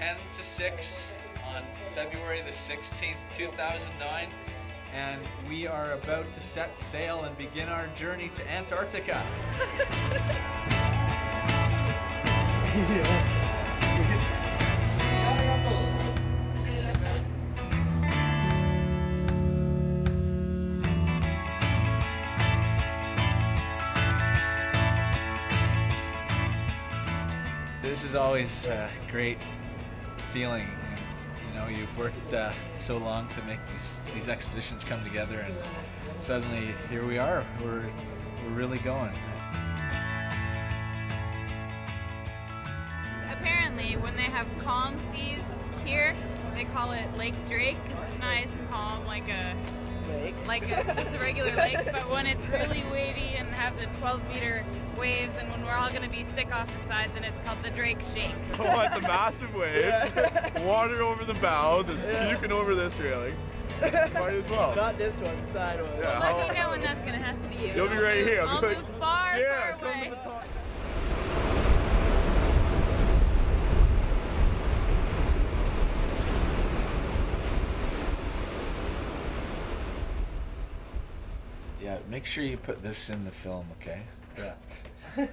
10 to 6 on February the 16th, 2009, and we are about to set sail and begin our journey to Antarctica. This is always a great feeling. You know, you've worked uh, so long to make these, these expeditions come together, and suddenly here we are. We're, we're really going. Apparently, when they have calm seas here, they call it Lake Drake because it's nice and calm, like a Lake. like a, just a regular lake. But when it's really wavy and have the 12 meter waves, and when we're all gonna be sick off the side, then it's called the Drake Shake. what the massive waves, water over the bow, the puking over this railing. Might as well. Not this one, the side one. Yeah. Let how- me know when that's gonna happen to you. You'll be I'll right move- here. I'll be move like, far, yeah, far come away. Yeah, make sure you put this in the film, okay? Yeah.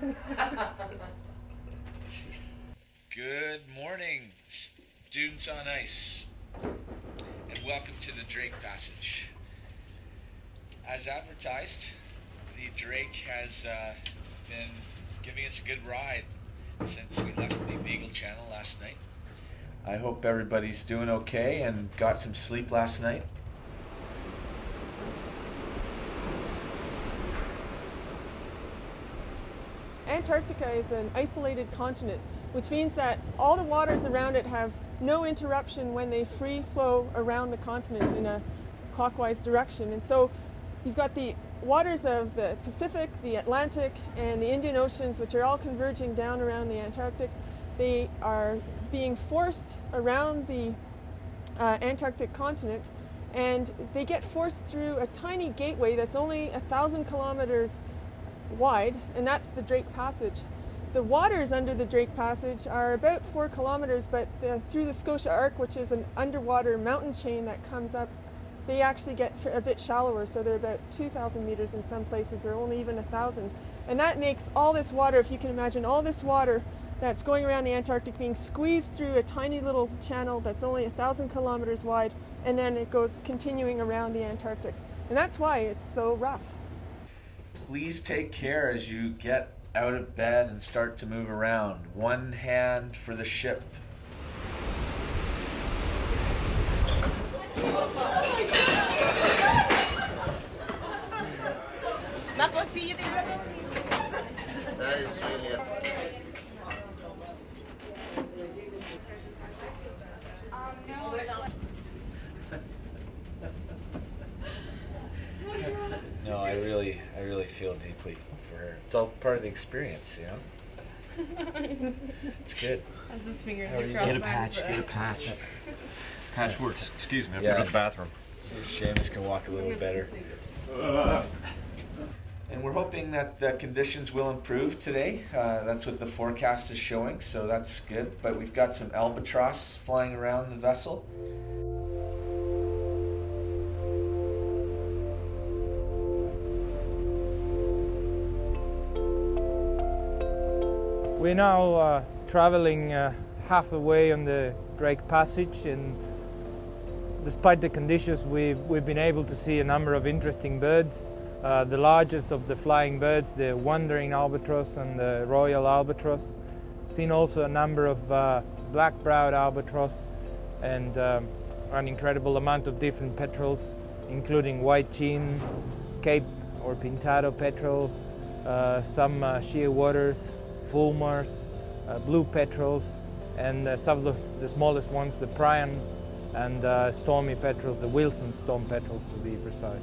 Good morning, students on ice, and welcome to the Drake Passage. As advertised, the Drake has uh, been giving us a good ride since we left the Beagle Channel last night. I hope everybody's doing okay and got some sleep last night. Antarctica is an isolated continent, which means that all the waters around it have no interruption when they free flow around the continent in a clockwise direction. And so you've got the waters of the Pacific, the Atlantic, and the Indian Oceans, which are all converging down around the Antarctic. They are being forced around the uh, Antarctic continent, and they get forced through a tiny gateway that's only a thousand kilometers wide, and that's the Drake Passage. The waters under the Drake Passage are about four kilometers, but the, through the Scotia Arc, which is an underwater mountain chain that comes up, they actually get a bit shallower, so they're about 2,000 meters in some places, or only even 1,000. And that makes all this water, if you can imagine, all this water that's going around the Antarctic being squeezed through a tiny little channel that's only 1,000 kilometers wide, and then it goes continuing around the Antarctic. And that's why it's so rough. Please take care as you get out of bed and start to move around. One hand for the ship. Not gonna see you there. That is really a No, I really, I really feel deeply for her. It's all part of the experience, you know. It's good. As his fingers How are you across doing? my Patch, get a patch. Patch works. Excuse me, I have Yeah. to go to the bathroom. See if Seamus can walk a little better. And we're hoping that the conditions will improve today. Uh, that's what the forecast is showing, so that's good. But we've got some albatross flying around the vessel. We're now uh, traveling uh, half the way on the Drake Passage, and despite the conditions, we've, we've been able to see a number of interesting birds. Uh, the largest of the flying birds, the wandering albatross and the royal albatross. Seen also a number of uh, black-browed albatross and um, an incredible amount of different petrels, including white chin, Cape or Pintado petrel, uh, some uh, shearwaters, fulmars, uh, blue petrels, and uh, some of the, the smallest ones, the Prion and uh, stormy petrels, the Wilson storm petrels to be precise.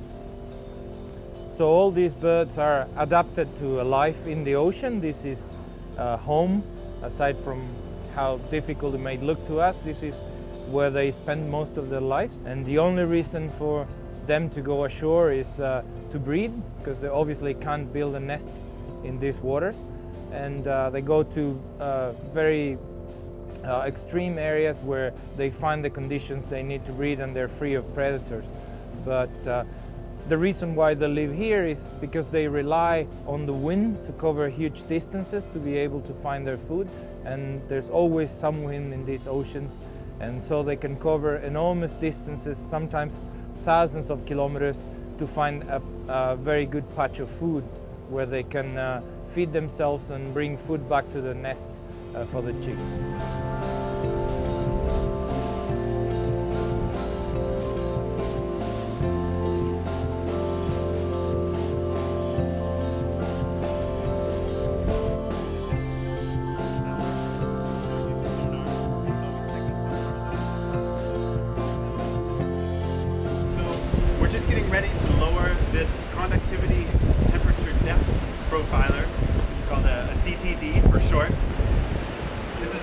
So all these birds are adapted to a life in the ocean. This is uh, home, aside from how difficult it may look to us. This is where they spend most of their lives. And the only reason for them to go ashore is uh, to breed, because they obviously can't build a nest in these waters. And uh, they go to uh, very uh, extreme areas where they find the conditions they need to breed and they're free of predators. But uh, the reason why they live here is because they rely on the wind to cover huge distances to be able to find their food and there's always some wind in these oceans and so they can cover enormous distances, sometimes thousands of kilometers to find a, a very good patch of food where they can uh, feed themselves and bring food back to the nest uh, for the chicks.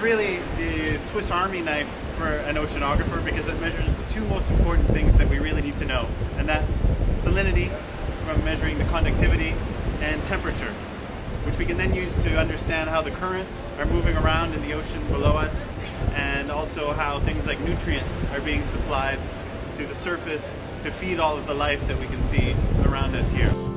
Really the Swiss Army knife for an oceanographer because it measures the two most important things that we really need to know, and that's salinity from measuring the conductivity and temperature, which we can then use to understand how the currents are moving around in the ocean below us, and also how things like nutrients are being supplied to the surface to feed all of the life that we can see around us here.